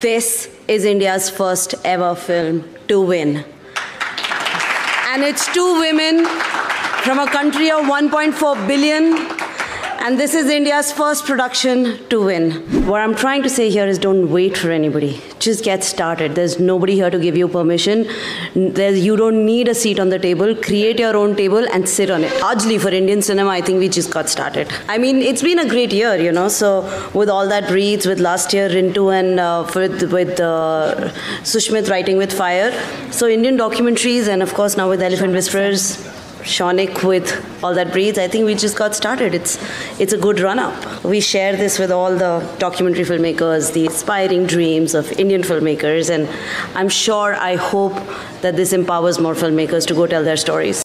This is India's first ever film to win. And it's two women from a country of 1.4 billion and this is India's first production to win. What I'm trying to say here is don't wait for anybody. Just get started. There's nobody here to give you permission. There's, you don't need a seat on the table. Create your own table and sit on it. Largely for Indian cinema, I think we just got started. I mean, it's been a great year, you know. So with all that breathes, with last year Rintu and uh, with, with uh, Sushmit writing with fire. So Indian documentaries and of course now with Elephant Whisperers Shaunak with All That Breathes, I think we just got started. It's, it's a good run up. We share this with all the documentary filmmakers, the aspiring dreams of Indian filmmakers, and I'm sure, I hope that this empowers more filmmakers to go tell their stories.